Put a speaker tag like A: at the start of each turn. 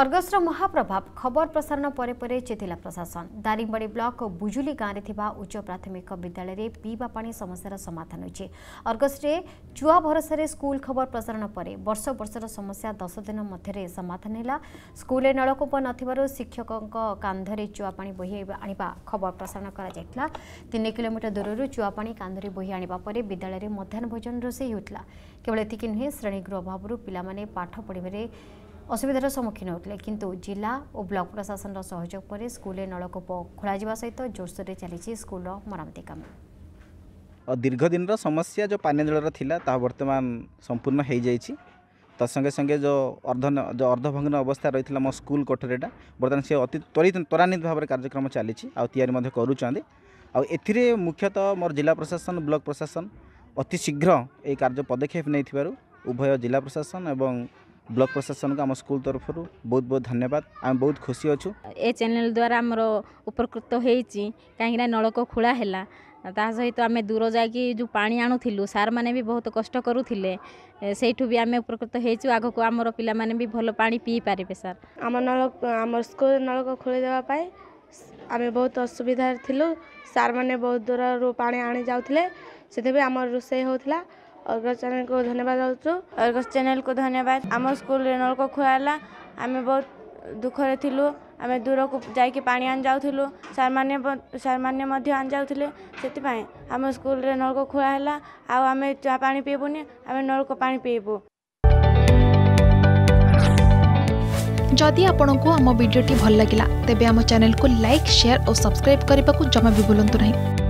A: अर्गसर महाप्रभाव खबर प्रसारण परे परे चेतिला प्रशासन दारिङबाडी ब्लक बुजुली गाँदै उच्च प्राथमिक विद्यालयर पिवापा समस्यार समाधान हुन्छ अर्गस्ट्रे चुवा भरसार स्कुल खबर प्रसारण पर वर्ष वर्षर समस्या दस दिन मध्यान स्कुल चुआ निककन्धुपाी बही आण खबर प्रसारण गरिन किलोमिटर दूरहरू चुवापाी कान्धरी विद्यालय आणिपर विद्यार्थी भोजन रोसे हुन्छ केवल एतिकी नुहे श्रेणीगृह अभावहरू पिसे पाठ पढ्ने অসুবিধাৰ সম্মুখীন হ'বলৈ কিন্তু জিলা আৰু ব্লক প্ৰশাসনৰ সহযোগত স্কুলে নলক পখলা জিবো হৈতো জোৰচৰে চলিছে স্কুলৰ মৰামতি কাম।
B: আৰু দীৰ্ঘদিনৰ সমস্যা যো পানীৰ দৰে থিলা তা বৰ্তমান সম্পূৰ্ণ হৈ গৈছে। তাৰ সংগে সংগে যো আৰ্ধ যো আৰ্ধভংগ্ন অৱস্থা ৰৈ থিলা ম স্কুল গঠৰেটা বৰ্তমানছি অতি তৰিত তৰান্বিতভাৱে কাৰ্যক্ৰম চলিছে আৰু তৈয়াৰি মধে কৰুচান্তি। আৰু এতিৰে মুখ্যত মৰ জিলা প্ৰশাসন ব্লক প্ৰশাসন অতি শীঘ্ৰ এই কাৰ্য পদক্ষেপ নে নেথিবৰু উভয় জিলা প্ৰশাসন আৰু ବ୍ଲକ ପ୍ରଶାସନକୁ ଆମ ସ୍କୁଲ ତରଫରୁ ବହୁତ ବହୁତ ଧନ୍ୟବାଦ ଆମେ ବହୁତ ଖୁସି ଅଛୁ
C: ଏ ଚ୍ୟାନେଲ ଦ୍ୱାରା ଆମର ଉପକୃତ ହେଇଛି କାହିଁକିନା ନଳକ ଖୋଳା ହେଲା ତା ସହିତ ଆମେ ଦୂର ଯାଇକି ଯେଉଁ ପାଣି ଆଣୁଥିଲୁ ସାର୍ମାନେ ବି ବହୁତ କଷ୍ଟ କରୁଥିଲେ ସେଇଠୁ ବି ଆମେ ଉପକୃତ ହେଇଛୁ ଆଗକୁ ଆମର ପିଲାମାନେ ବି ଭଲ ପାଣି ପିଇପାରିବେ ସାର୍
D: ଆମ ନଳ ଆମ ସ୍କୁଲ ନଳକ ଖୋଳିଦେବା ପାଇଁ ଆମେ ବହୁତ ଅସୁବିଧାରେ ଥିଲୁ ସାର୍ମାନେ ବହୁତ ଦୂରରୁ ପାଣି ଆଣି ଯାଉଥିଲେ ସେଥିପାଇଁ ଆମର ରୋଷେଇ ହେଉଥିଲା अर्ग चैनल को धन्यवाद
E: अर्ग चैनल को धन्यवाद आम स्कूल नल को खुआला आम बहुत दुखरे आम दूर को जाकि पा आनी जाऊ सार मैंने आनी जाऊ से आम स्कूल नल को खुआला आम चा पा पीबुनि आम नल को पा पीबू
F: जदि आपण को आम भिडी भल लगा तेब चेल को लाइक सेयार और सब्सक्राइब करने को जमा भी बुलां नहीं